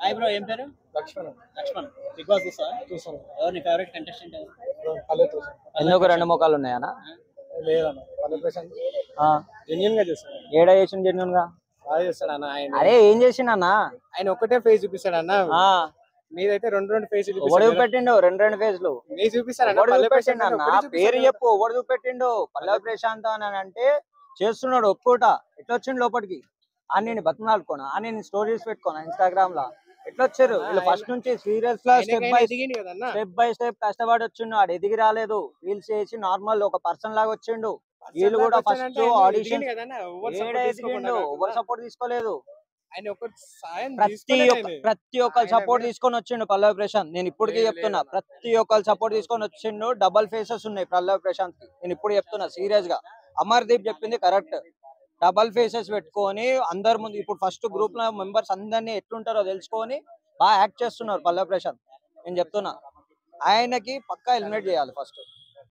Hi bro ఏం పేరు? Laxman. Laxman. Big boss చూసా చూసాను ఎవరు? నీ ఫేవరెట్ కంటెస్టెంట్ ఎందుకు రెండు ముఖాలు ఉన్నాయనా? లేదన్న. ప్రశాంత్ జెన్యున్గా ఏడా చేసిన జెన్యున్గా? బాగా చేస్తాడు అన్న ఆయన. అరే ఏం చేసిండన్నా ఆయన ఒక్కటే ఫేస్ చూపిస్తాడు అన్న. ఆ, మీదైతే రెండు రెండు ఫేస్ ఎవడు చూపెట్టిండు? రెండు రెండు ఫేజ్లు మీరు చూపిస్తాడు అన్న. పేరు చెప్పు. ఎవడు చూపెట్టిండు? పల్లవి ప్రశాంత్ అని అంటే చేస్తున్నాడు ఒప్పుకోట. ఎట్లా వచ్చిండు లోపలికి? ఆ నేను బతిమాలుకోనా ఆ నేను స్టోరీస్ పెట్టుకోనా ఇన్స్టాగ్రామ్లో? ఎట్లా వచ్చారు వీళ్ళు ఫస్ట్ నుంచి సీరియల్స్లో step by step by step కష్టపడి వచ్చిండు ఆడు ఎదిగి రాలేదు. రీల్స్ చేసి నార్మల్ ఒక పర్సన్ లాగా వచ్చిండు. వీళ్ళు కూడా ఫస్ట్ ఆడిషన్ ఎదిగిండు ఎవరు సపోర్ట్ తీసుకోలేదు? ప్రతి. ప్రతి ఒక్కరు సపోర్ట్ తీసుకొని వచ్చిండు పల్లవి ప్రశాంత్. నేను ఇప్పటికీ చెప్తున్నా. ప్రతి ఒక్కరు సపోర్ట్ తీసుకొని వచ్చిండు. డబల్ ఫేసెస్ ఉన్నాయి పల్లవి ప్రశాంత్కి నేను ఇప్పుడు చెప్తున్నా సీరియస్గా. అమర్దీప్ చెప్పింది కరెక్ట్ డబల్ ఫేసెస్ పెట్టుకొని అందరి ముందు ఇప్పుడు ఫస్ట్ గ్రూప్లో మెంబర్స్ అందరినీ ఎట్లుంటారో తెలుసుకొని బాగా యాక్ట్ చేస్తున్నారు పల్లె ప్రశాంత్. నేను చెప్తున్నా. ఆయనకి పక్కా హెల్మెట్ చేయాలి ఫస్ట్